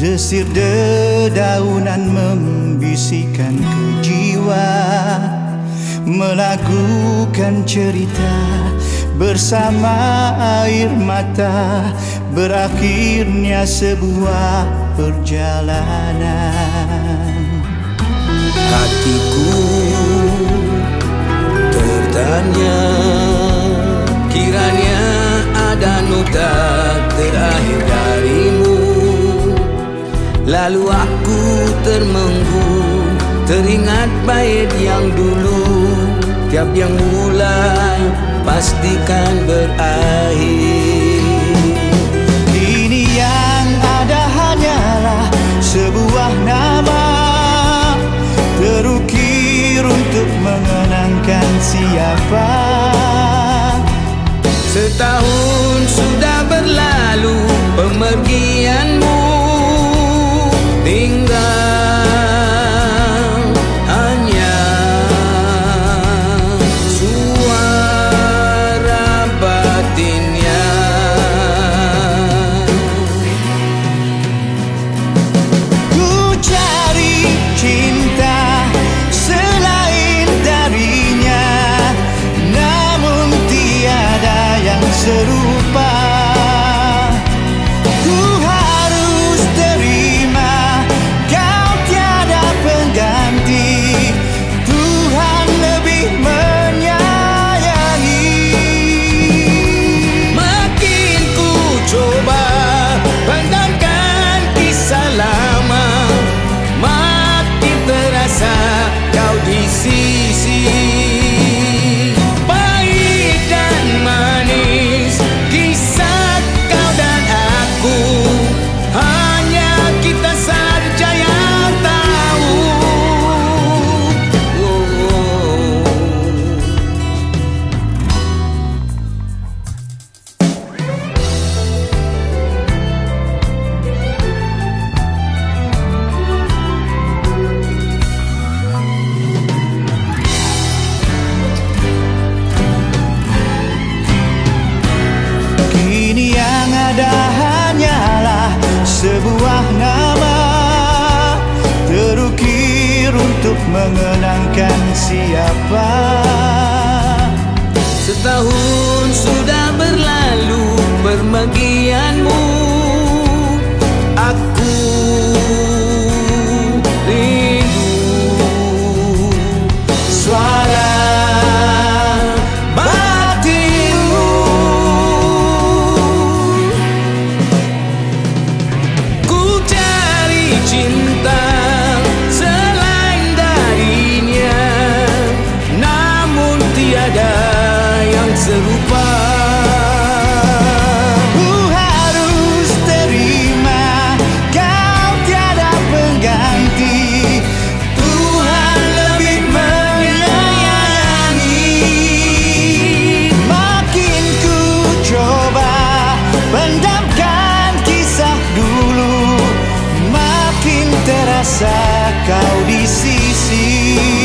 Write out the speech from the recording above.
Desir dedaunan membisikkan ke jiwa Melakukan cerita bersama air mata Berakhirnya sebuah perjalanan. Hatiku tertanya Lalu aku termenggu Teringat bait yang dulu. Tiap yang mulai pastikan berakhir. Kini yang ada hanyalah sebuah nama Terukir untuk mengenangkan siapa. Setahun mengenangkan siapa? Setahun sudah berlalu permergianmu Aku rindu. Suara rasa kau di sisi.